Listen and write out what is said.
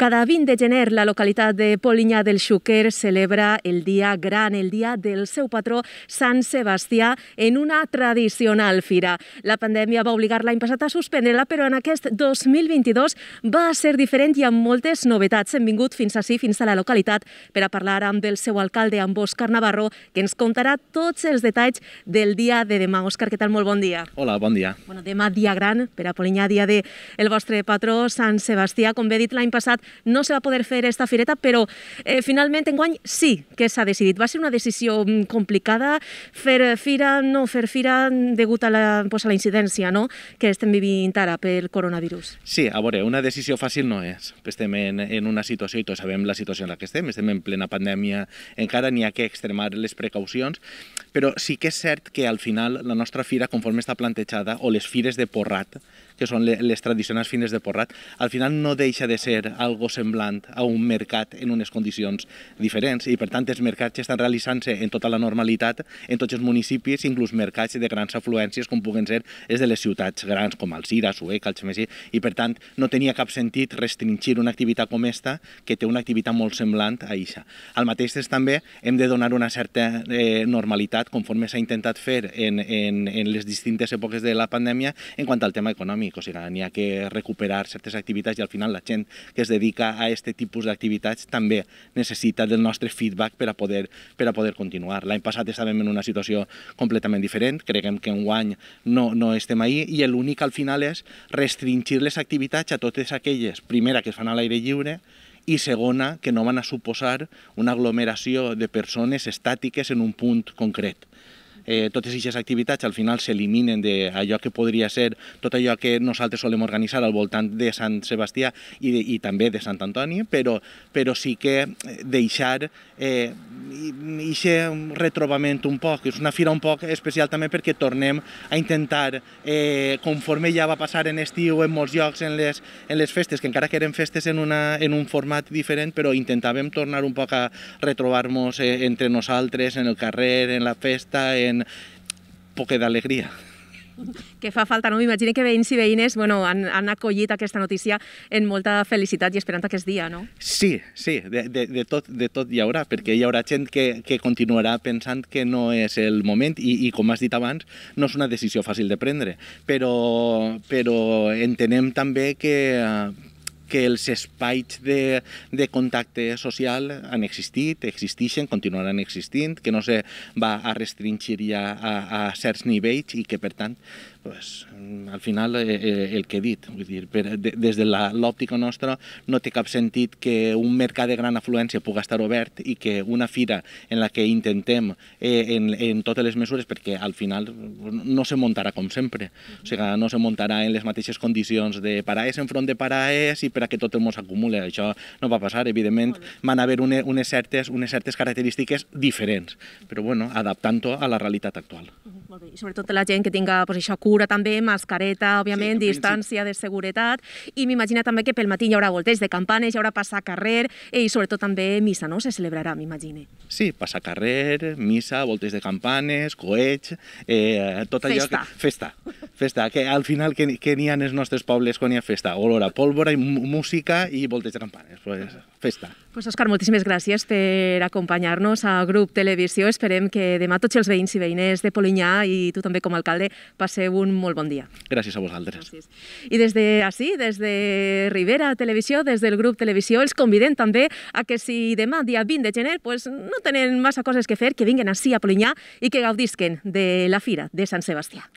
Cada 20 de gener, la localitat de Polinyà del Xúquer celebra el dia gran, el dia del seu patró, Sant Sebastià, en una tradicional fira. La pandèmia va obligar l'any passat a suspendre-la, però en aquest 2022 va ser diferent i amb moltes novetats. Hem vingut fins així, fins a la localitat, per a parlar amb el seu alcalde, amb Òscar Navarro, que ens contarà tots els detalls del dia de demà. Òscar, què tal? Molt bon dia. Hola, bon dia. Bueno, demà dia gran per a Polinyà, dia de el vostre patró, Sant Sebastià. Com bé dit l'any passat, no se va poder fer esta fireta, però eh, finalment enguany sí que s'ha decidit. Va ser una decisió mm, complicada fer fira, no fer fira degut a la, pues, a la incidència no? que estem vivint ara pel coronavirus. Sí, a veure, una decisió fàcil no és. Estem en, en una situació, i tots sabem la situació en la que estem, estem en plena pandèmia, encara n'hi ha que extremar les precaucions, però sí que és cert que al final la nostra fira, conforme està plantejada, o les fires de Porrat, que són les tradicionals fines de Porrat, al final no deixa de ser algo semblant a un mercat en unes condicions diferents. I per tant els mercats estan realitzant-se en tota la normalitat en tots els municipis, inclús mercats de grans afluències com puguen ser els de les ciutats grans com Alcira, Suec, Algemesí. I per tant no tenia cap sentit restringir una activitat com esta que té una activitat molt semblant a això. Al mateix temps també hem de donar una certa eh, normalitat conforme s'ha intentat fer en, en, en les distintes èpoques de la pandèmia en quant al tema econòmic, o sigui, n'hi ha que recuperar certes activitats i al final la gent que es dedica a aquest tipus d'activitats també necessita del nostre feedback per a poder, per a poder continuar. L'any passat estàvem en una situació completament diferent, creguem que en guany no, no estem ahí i l'únic al final és restringir les activitats a totes aquelles, primera, que es fan a l'aire lliure, i segona, que no van a suposar una aglomeració de persones estàtiques en un punt concret eh, totes aquestes activitats al final s'eliminen d'allò que podria ser tot allò que nosaltres solem organitzar al voltant de Sant Sebastià i, de, i també de Sant Antoni, però, però sí que deixar eh, aquest retrobament un poc, és una fira un poc especial també perquè tornem a intentar, eh, conforme ja va passar en estiu en molts llocs en les, en les festes, que encara que eren festes en, una, en un format diferent, però intentàvem tornar un poc a retrobar-nos eh, entre nosaltres, en el carrer, en la festa, en poc d'alegria que fa falta, no? M'imagino que veïns i veïnes bueno, han, han acollit aquesta notícia en molta felicitat i esperant aquest dia, no? Sí, sí, de, de, de, tot, de tot hi haurà, perquè hi haurà gent que, que continuarà pensant que no és el moment i, i com has dit abans, no és una decisió fàcil de prendre, però, però entenem també que que els espais de, de contacte social han existit, existeixen, continuaran existint, que no se va a restringir ja a, a certs nivells i que, per tant, pues, al final eh, eh, el que he dit, vull dir, per, de, des de l'òptica nostra no té cap sentit que un mercat de gran afluència pugui estar obert i que una fira en la que intentem eh, en, en totes les mesures, perquè al final no se muntarà com sempre, o sigui, no se muntarà en les mateixes condicions de paraes enfront de paraes i per a que tot el món s'acumuli, això no va passar, evidentment van haver une, unes, certes, unes certes característiques diferents, però bueno, adaptant-ho a la realitat actual. Molt bé. I sobretot la gent que tinga pues, això, cura també, mascareta, òbviament, sí, distància de seguretat, i m'imagina també que pel matí hi haurà volteig de campanes, hi haurà passar carrer, i sobretot també missa, no?, se celebrarà, m'imagine. Sí, passar carrer, missa, voltes de campanes, coets, eh, tot allò festa. que... Festa. Festa, que al final que, que n'hi ha en els nostres pobles quan hi ha festa? Olor a pólvora i música i voltes de campanes. Pues, festa. Pues Òscar, moltíssimes gràcies per acompanyar-nos a Grup Televisió. Esperem que demà tots els veïns i veïnes de Polinyà i tu també com a alcalde passeu un molt bon dia. Gràcies a vosaltres. Gràcies. I des de així, des de Rivera Televisió, des del Grup Televisió, els convidem també a que si demà, dia 20 de gener, pues, no tenen massa coses que fer, que vinguen així a Polinyà i que gaudisquen de la Fira de Sant Sebastià.